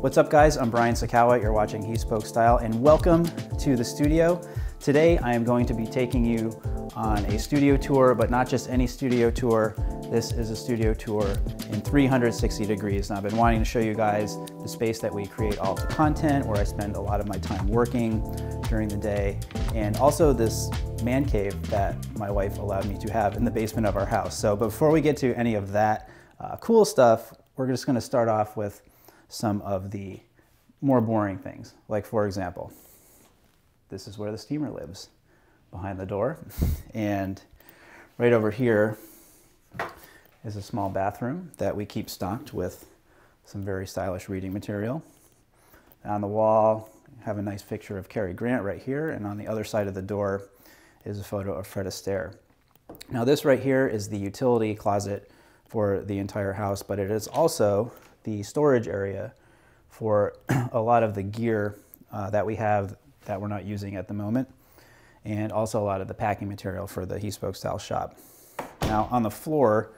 What's up guys, I'm Brian Sacawa, you're watching He Spoke Style, and welcome to the studio. Today I am going to be taking you on a studio tour, but not just any studio tour. This is a studio tour in 360 degrees. Now I've been wanting to show you guys the space that we create all the content, where I spend a lot of my time working during the day, and also this man cave that my wife allowed me to have in the basement of our house. So before we get to any of that uh, cool stuff, we're just gonna start off with some of the more boring things. Like for example, this is where the steamer lives, behind the door. And right over here is a small bathroom that we keep stocked with some very stylish reading material. On the wall, have a nice picture of Cary Grant right here, and on the other side of the door is a photo of Fred Astaire. Now this right here is the utility closet for the entire house, but it is also the storage area for a lot of the gear uh, that we have that we're not using at the moment, and also a lot of the packing material for the He Spoke Style shop. Now on the floor,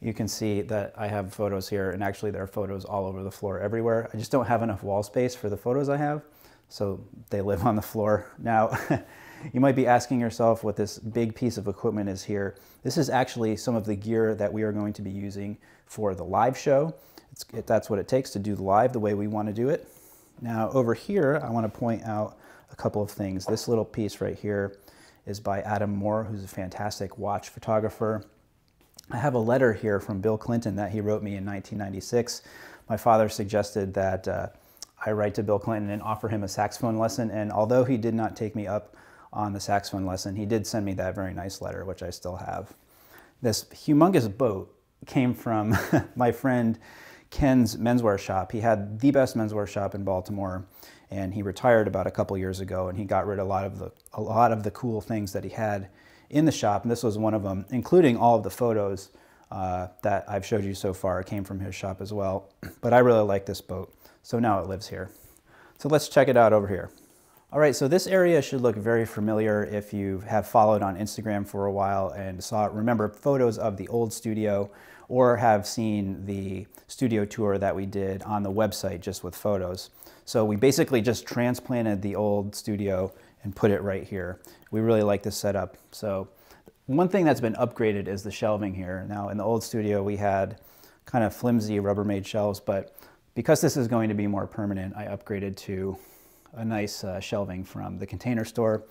you can see that I have photos here, and actually there are photos all over the floor everywhere. I just don't have enough wall space for the photos I have, so they live on the floor. Now, you might be asking yourself what this big piece of equipment is here. This is actually some of the gear that we are going to be using for the live show. It, that's what it takes to do live the way we want to do it. Now over here, I want to point out a couple of things. This little piece right here is by Adam Moore, who's a fantastic watch photographer. I have a letter here from Bill Clinton that he wrote me in 1996. My father suggested that uh, I write to Bill Clinton and offer him a saxophone lesson, and although he did not take me up on the saxophone lesson, he did send me that very nice letter, which I still have. This humongous boat came from my friend Ken's menswear shop. He had the best menswear shop in Baltimore, and he retired about a couple years ago. And he got rid of a lot of the a lot of the cool things that he had in the shop, and this was one of them, including all of the photos uh, that I've showed you so far. came from his shop as well. But I really like this boat, so now it lives here. So let's check it out over here. All right, so this area should look very familiar if you have followed on Instagram for a while and saw, remember photos of the old studio or have seen the studio tour that we did on the website just with photos. So we basically just transplanted the old studio and put it right here. We really like this setup. So one thing that's been upgraded is the shelving here. Now in the old studio we had kind of flimsy Rubbermaid shelves, but because this is going to be more permanent, I upgraded to a nice uh, shelving from the container store.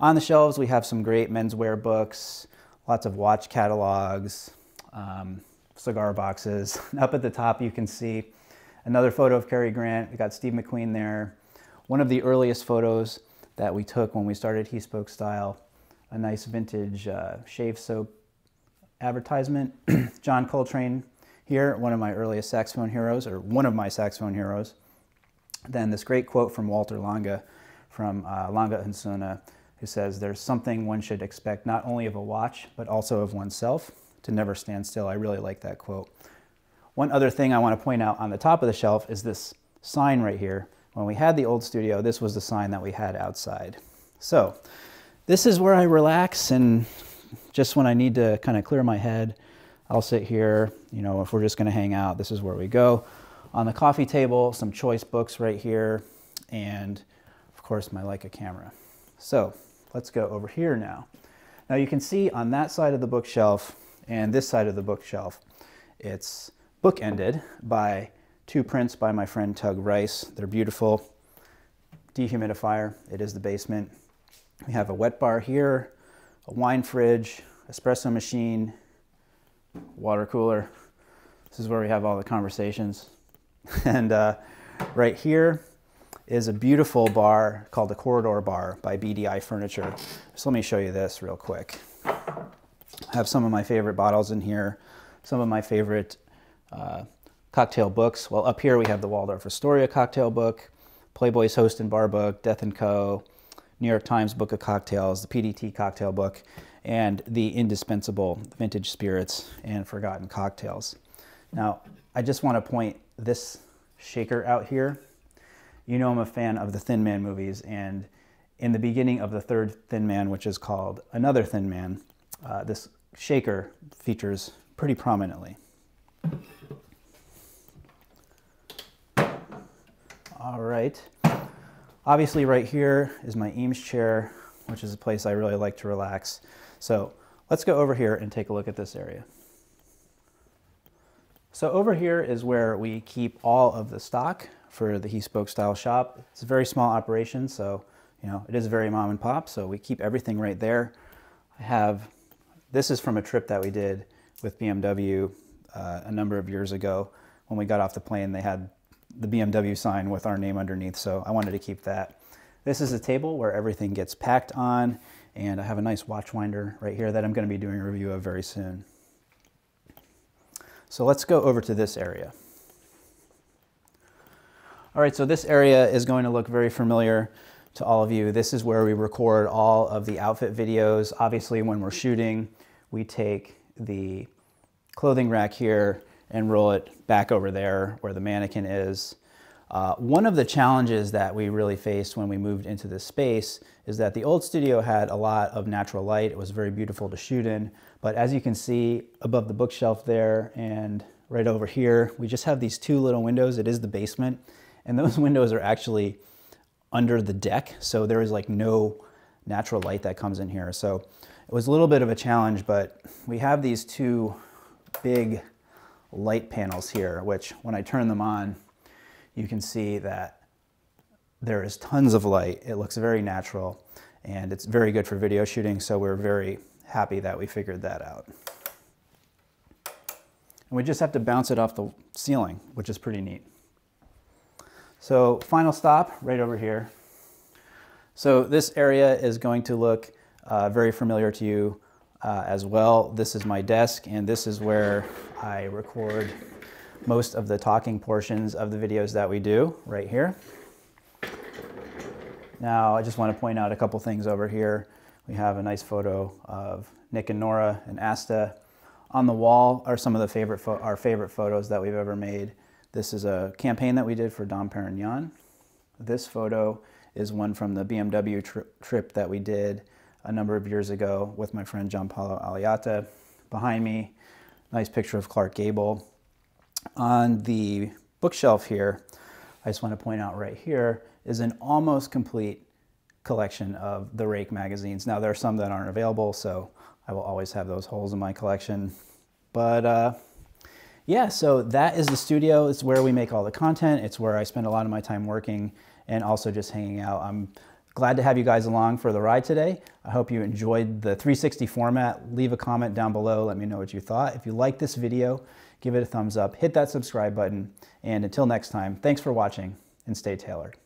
On the shelves we have some great menswear books, lots of watch catalogs, um, cigar boxes. Up at the top you can see another photo of Cary Grant. We got Steve McQueen there. One of the earliest photos that we took when we started He Spoke Style, a nice vintage uh, shave soap advertisement. John Coltrane here, one of my earliest saxophone heroes, or one of my saxophone heroes. Then this great quote from Walter Lange from uh, and Söhne, who says, there's something one should expect not only of a watch, but also of oneself to never stand still. I really like that quote. One other thing I want to point out on the top of the shelf is this sign right here. When we had the old studio, this was the sign that we had outside. So this is where I relax and just when I need to kind of clear my head, I'll sit here. You know, if we're just going to hang out, this is where we go. On the coffee table, some choice books right here, and of course my Leica camera. So let's go over here now. Now you can see on that side of the bookshelf, and this side of the bookshelf, it's bookended by two prints by my friend Tug Rice. They're beautiful. Dehumidifier, it is the basement. We have a wet bar here, a wine fridge, espresso machine, water cooler. This is where we have all the conversations. and uh, right here is a beautiful bar called the Corridor Bar by BDI Furniture. So let me show you this real quick. I have some of my favorite bottles in here, some of my favorite uh, cocktail books. Well, up here we have the Waldorf Astoria cocktail book, Playboy's Host and Bar book, Death & Co., New York Times Book of Cocktails, the PDT cocktail book, and the indispensable vintage spirits and forgotten cocktails. Now, I just want to point this shaker out here. You know I'm a fan of the Thin Man movies, and in the beginning of the third Thin Man, which is called Another Thin Man, uh, this shaker features pretty prominently. All right. Obviously right here is my Eames chair, which is a place I really like to relax. So let's go over here and take a look at this area. So over here is where we keep all of the stock for the He Spoke style shop. It's a very small operation, so you know it is very mom and pop, so we keep everything right there. I have, this is from a trip that we did with BMW uh, a number of years ago. When we got off the plane, they had the BMW sign with our name underneath, so I wanted to keep that. This is a table where everything gets packed on, and I have a nice watch winder right here that I'm going to be doing a review of very soon. So let's go over to this area. All right, so this area is going to look very familiar to all of you. This is where we record all of the outfit videos. Obviously, when we're shooting, we take the clothing rack here and roll it back over there where the mannequin is. Uh, one of the challenges that we really faced when we moved into this space is that the old studio had a lot of natural light. It was very beautiful to shoot in, but as you can see above the bookshelf there and right over here, we just have these two little windows. It is the basement, and those windows are actually under the deck, so there is like no natural light that comes in here. So it was a little bit of a challenge, but we have these two big light panels here, which when I turn them on, you can see that there is tons of light. It looks very natural and it's very good for video shooting. So we're very happy that we figured that out. And we just have to bounce it off the ceiling, which is pretty neat. So final stop right over here. So this area is going to look uh, very familiar to you uh, as well. This is my desk and this is where I record most of the talking portions of the videos that we do right here. Now I just want to point out a couple things over here. We have a nice photo of Nick and Nora and Asta. On the wall are some of the favorite our favorite photos that we've ever made. This is a campaign that we did for Dom Perignon. This photo is one from the BMW tri trip that we did a number of years ago with my friend Giampaolo Aliata. Behind me, nice picture of Clark Gable. On the bookshelf here, I just want to point out right here, is an almost complete collection of the Rake magazines. Now there are some that aren't available, so I will always have those holes in my collection. But uh, yeah, so that is the studio. It's where we make all the content. It's where I spend a lot of my time working and also just hanging out. I'm glad to have you guys along for the ride today. I hope you enjoyed the 360 format. Leave a comment down below. Let me know what you thought. If you like this video, give it a thumbs up, hit that subscribe button, and until next time, thanks for watching and stay tailored.